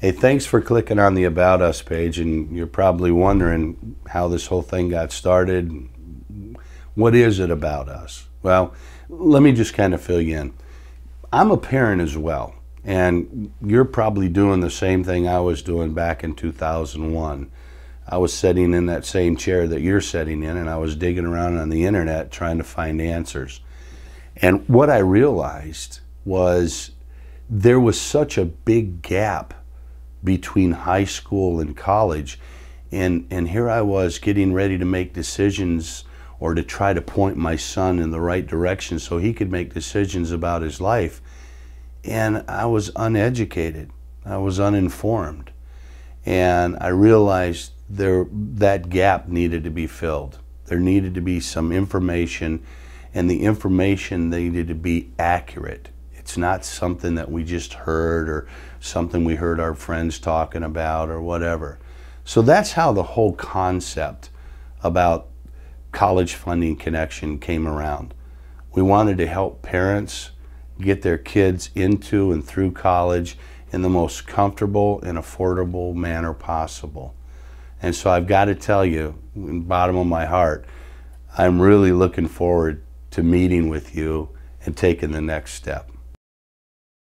Hey, thanks for clicking on the About Us page, and you're probably wondering how this whole thing got started. What is it about us? Well, let me just kind of fill you in. I'm a parent as well, and you're probably doing the same thing I was doing back in 2001. I was sitting in that same chair that you're sitting in, and I was digging around on the internet trying to find answers. And what I realized was there was such a big gap between high school and college. And, and here I was getting ready to make decisions or to try to point my son in the right direction so he could make decisions about his life. And I was uneducated, I was uninformed. And I realized there, that gap needed to be filled. There needed to be some information, and the information needed to be accurate. It's not something that we just heard or something we heard our friends talking about or whatever. So that's how the whole concept about college funding connection came around. We wanted to help parents get their kids into and through college in the most comfortable and affordable manner possible. And so I've got to tell you, in bottom of my heart, I'm really looking forward to meeting with you and taking the next step.